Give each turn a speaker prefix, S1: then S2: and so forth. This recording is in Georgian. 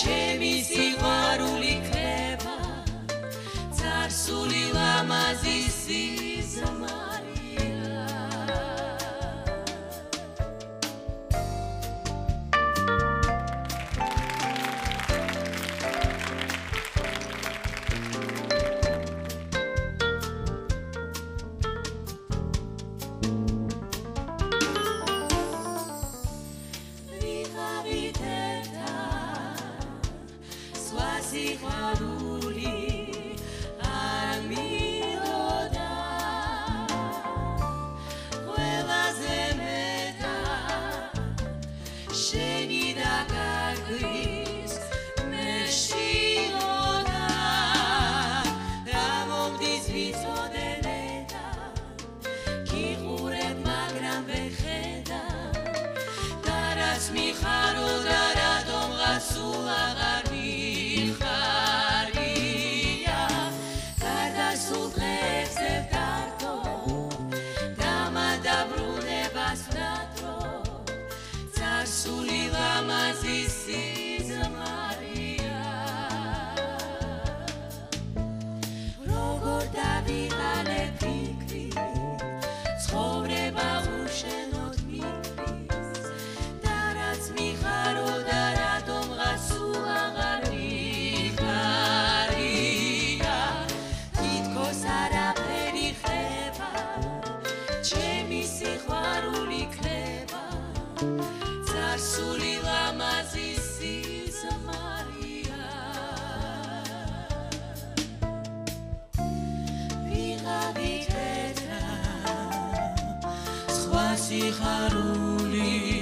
S1: ჩემი სიყვარული ქრება царსული ლამაზი სიყვარული სიხარული არ მიდოდა ყველაზე მეტად შენი დაგაგვის მე შილოდა. რა მომდის ვიცოდე და გიყურებ მაგრამ ვერ ხედა და რაც მიხარო ლამაზი სიზმარია სიხარული